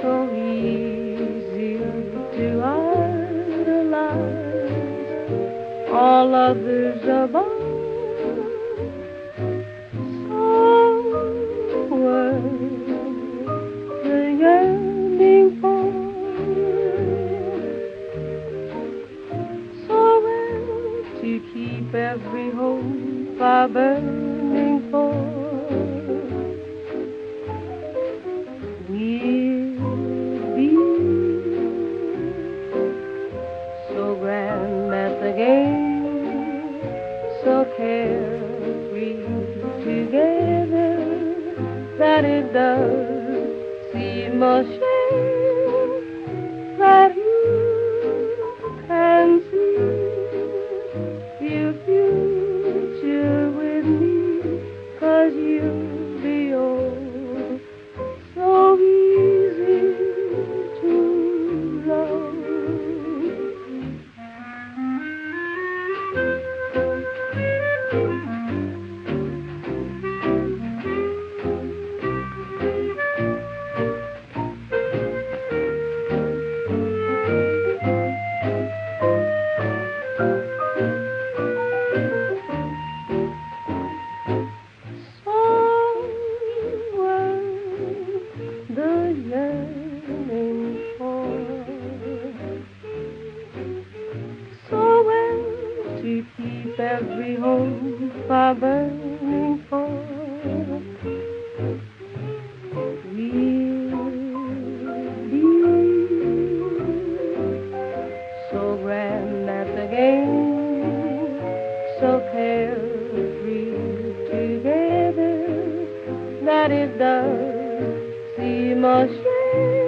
so easy to idolize all others above. so to keep every hope I burning for. So carefree together that it does seem a shame that you can see your future with me, cause you'll yearning for. So to keep every home fire burning for. That it does seem a shame